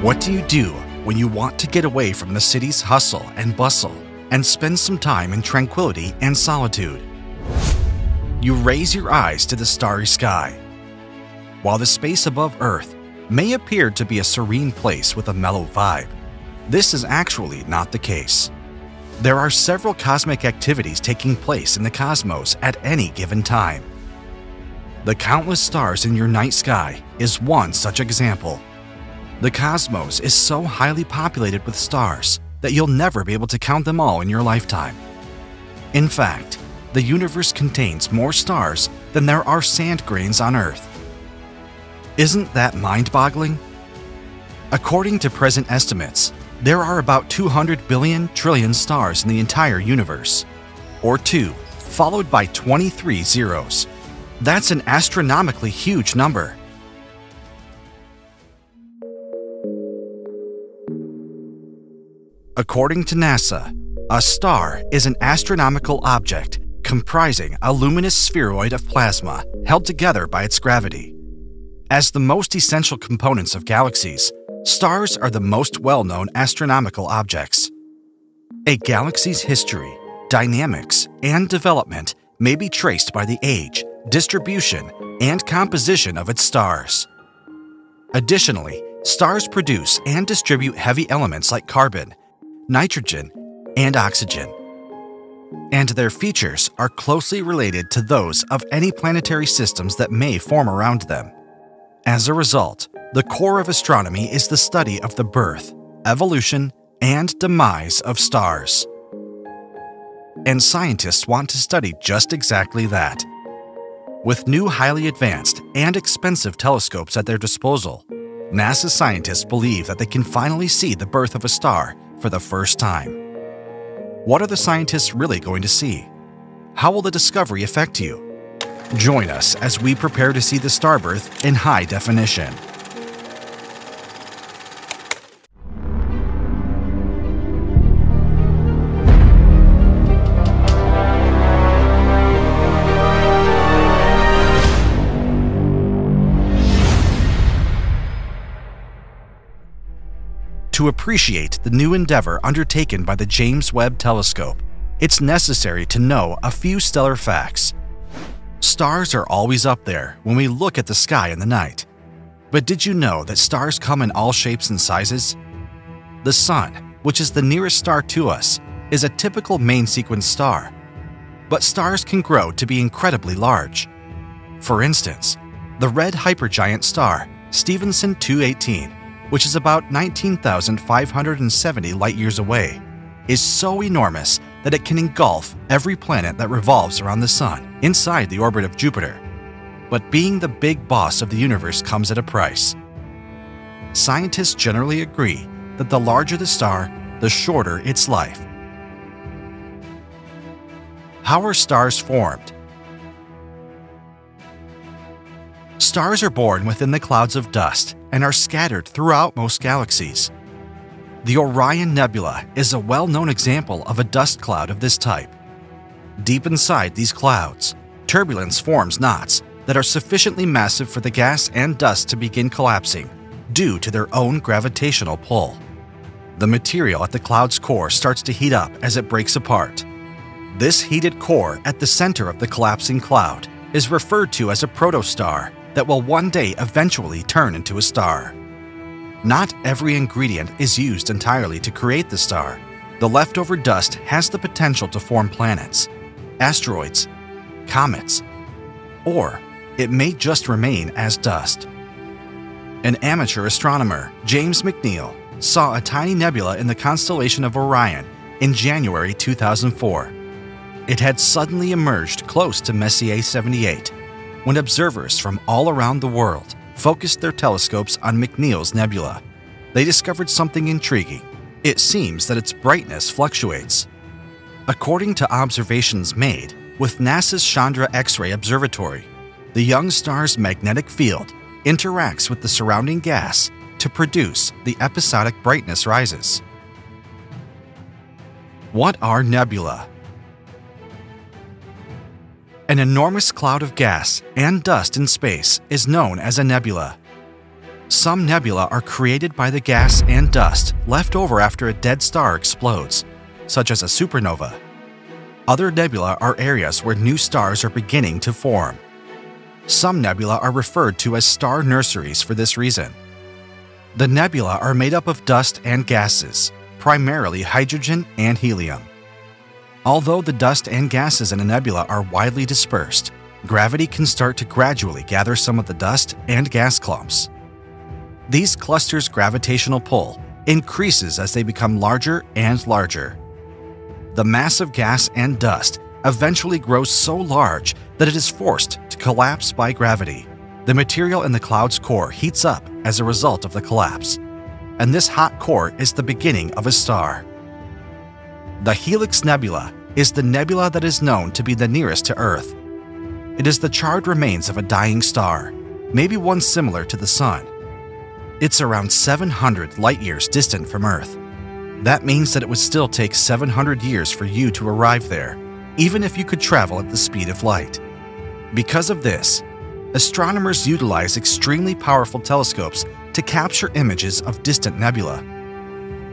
What do you do when you want to get away from the city's hustle and bustle and spend some time in tranquility and solitude? You raise your eyes to the starry sky. While the space above Earth may appear to be a serene place with a mellow vibe, this is actually not the case. There are several cosmic activities taking place in the cosmos at any given time. The countless stars in your night sky is one such example. The cosmos is so highly populated with stars that you'll never be able to count them all in your lifetime. In fact, the universe contains more stars than there are sand grains on Earth. Isn't that mind boggling? According to present estimates, there are about 200 billion trillion stars in the entire universe, or 2, followed by 23 zeros. That's an astronomically huge number. According to NASA, a star is an astronomical object comprising a luminous spheroid of plasma held together by its gravity. As the most essential components of galaxies, stars are the most well known astronomical objects. A galaxy's history, dynamics, and development may be traced by the age, distribution, and composition of its stars. Additionally, stars produce and distribute heavy elements like carbon, nitrogen, and oxygen. And their features are closely related to those of any planetary systems that may form around them. As a result, the core of astronomy is the study of the birth, evolution, and demise of stars. And scientists want to study just exactly that. With new highly advanced and expensive telescopes at their disposal, NASA scientists believe that they can finally see the birth of a star for the first time. What are the scientists really going to see? How will the discovery affect you? Join us as we prepare to see the starbirth in high definition. To appreciate the new endeavor undertaken by the James Webb Telescope, it's necessary to know a few stellar facts. Stars are always up there when we look at the sky in the night. But did you know that stars come in all shapes and sizes? The Sun, which is the nearest star to us, is a typical main sequence star. But stars can grow to be incredibly large. For instance, the red hypergiant star, Stephenson 218, which is about 19,570 light years away, is so enormous that it can engulf every planet that revolves around the Sun inside the orbit of Jupiter. But being the big boss of the universe comes at a price. Scientists generally agree that the larger the star, the shorter its life. How are stars formed? Stars are born within the clouds of dust and are scattered throughout most galaxies. The Orion Nebula is a well known example of a dust cloud of this type. Deep inside these clouds, turbulence forms knots that are sufficiently massive for the gas and dust to begin collapsing due to their own gravitational pull. The material at the cloud's core starts to heat up as it breaks apart. This heated core at the center of the collapsing cloud is referred to as a protostar that will one day eventually turn into a star. Not every ingredient is used entirely to create the star. The leftover dust has the potential to form planets, asteroids, comets, or it may just remain as dust. An amateur astronomer, James McNeil, saw a tiny nebula in the constellation of Orion in January 2004. It had suddenly emerged close to Messier 78 when observers from all around the world focused their telescopes on McNeil's nebula. They discovered something intriguing. It seems that its brightness fluctuates. According to observations made with NASA's Chandra X-ray Observatory, the young star's magnetic field interacts with the surrounding gas to produce the episodic brightness rises. What are nebula? An enormous cloud of gas and dust in space is known as a nebula. Some nebula are created by the gas and dust left over after a dead star explodes, such as a supernova. Other nebula are areas where new stars are beginning to form. Some nebula are referred to as star nurseries for this reason. The nebula are made up of dust and gases, primarily hydrogen and helium. Although the dust and gases in a nebula are widely dispersed, gravity can start to gradually gather some of the dust and gas clumps. These clusters' gravitational pull increases as they become larger and larger. The mass of gas and dust eventually grows so large that it is forced to collapse by gravity. The material in the cloud's core heats up as a result of the collapse, and this hot core is the beginning of a star. The Helix Nebula is the nebula that is known to be the nearest to Earth. It is the charred remains of a dying star, maybe one similar to the Sun. It's around 700 light years distant from Earth. That means that it would still take 700 years for you to arrive there, even if you could travel at the speed of light. Because of this, astronomers utilize extremely powerful telescopes to capture images of distant nebula.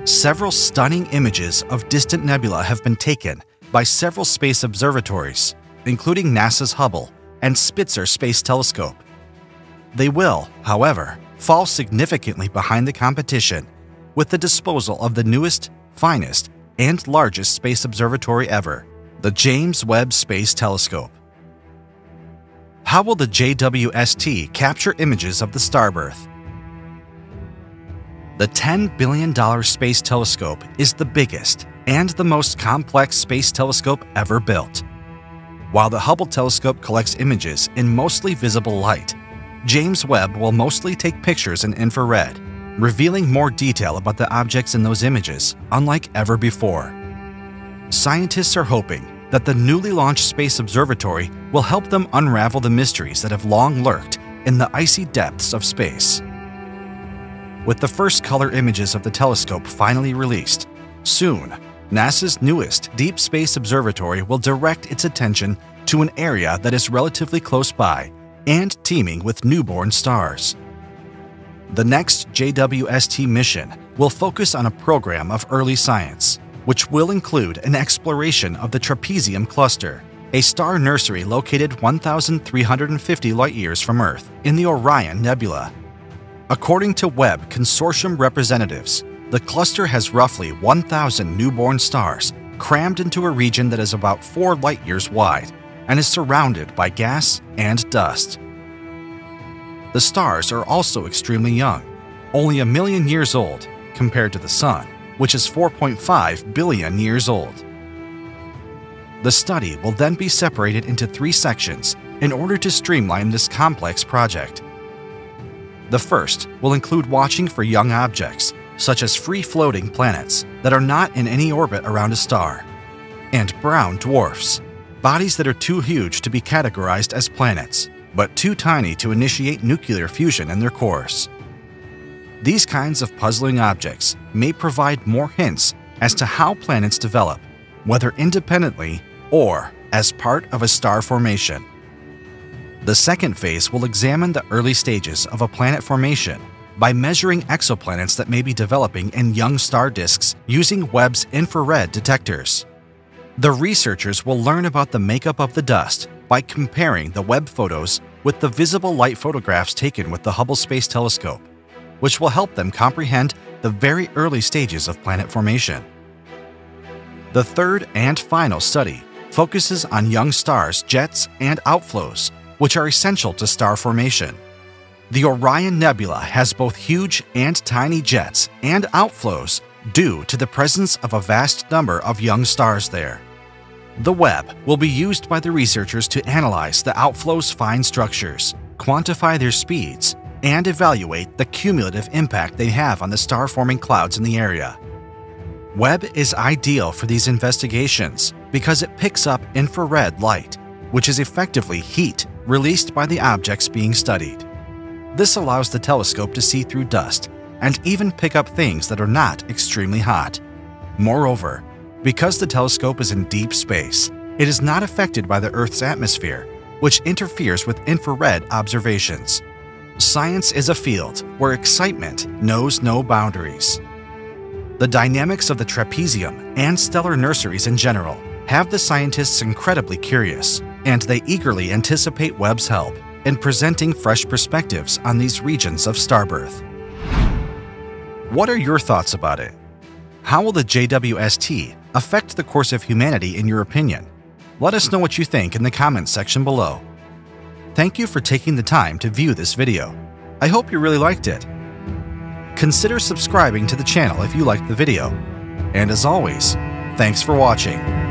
Several stunning images of distant nebula have been taken by several space observatories, including NASA's Hubble and Spitzer Space Telescope. They will, however, fall significantly behind the competition with the disposal of the newest, finest, and largest space observatory ever, the James Webb Space Telescope. How will the JWST capture images of the starbirth? The $10 billion Space Telescope is the biggest and the most complex space telescope ever built. While the Hubble telescope collects images in mostly visible light, James Webb will mostly take pictures in infrared, revealing more detail about the objects in those images, unlike ever before. Scientists are hoping that the newly launched Space Observatory will help them unravel the mysteries that have long lurked in the icy depths of space. With the first color images of the telescope finally released, soon, NASA's newest Deep Space Observatory will direct its attention to an area that is relatively close by and teeming with newborn stars. The next JWST mission will focus on a program of early science which will include an exploration of the Trapezium Cluster, a star nursery located 1,350 light-years from Earth in the Orion Nebula. According to Webb Consortium representatives, the cluster has roughly 1,000 newborn stars crammed into a region that is about 4 light-years wide and is surrounded by gas and dust. The stars are also extremely young, only a million years old compared to the Sun which is 4.5 billion years old. The study will then be separated into three sections in order to streamline this complex project. The first will include watching for young objects, such as free-floating planets that are not in any orbit around a star, and brown dwarfs, bodies that are too huge to be categorized as planets, but too tiny to initiate nuclear fusion in their cores. These kinds of puzzling objects may provide more hints as to how planets develop, whether independently or as part of a star formation. The second phase will examine the early stages of a planet formation by measuring exoplanets that may be developing in young star disks using Webb's infrared detectors. The researchers will learn about the makeup of the dust by comparing the Webb photos with the visible light photographs taken with the Hubble Space Telescope which will help them comprehend the very early stages of planet formation. The third and final study focuses on young stars' jets and outflows, which are essential to star formation. The Orion Nebula has both huge and tiny jets and outflows due to the presence of a vast number of young stars there. The Webb will be used by the researchers to analyze the outflow's fine structures, quantify their speeds, and evaluate the cumulative impact they have on the star-forming clouds in the area. Webb is ideal for these investigations because it picks up infrared light, which is effectively heat released by the objects being studied. This allows the telescope to see through dust and even pick up things that are not extremely hot. Moreover, because the telescope is in deep space, it is not affected by the Earth's atmosphere, which interferes with infrared observations. Science is a field where excitement knows no boundaries. The dynamics of the trapezium and stellar nurseries in general have the scientists incredibly curious, and they eagerly anticipate Webb's help in presenting fresh perspectives on these regions of starbirth. What are your thoughts about it? How will the JWST affect the course of humanity in your opinion? Let us know what you think in the comments section below. Thank you for taking the time to view this video. I hope you really liked it. Consider subscribing to the channel if you liked the video. And as always, thanks for watching.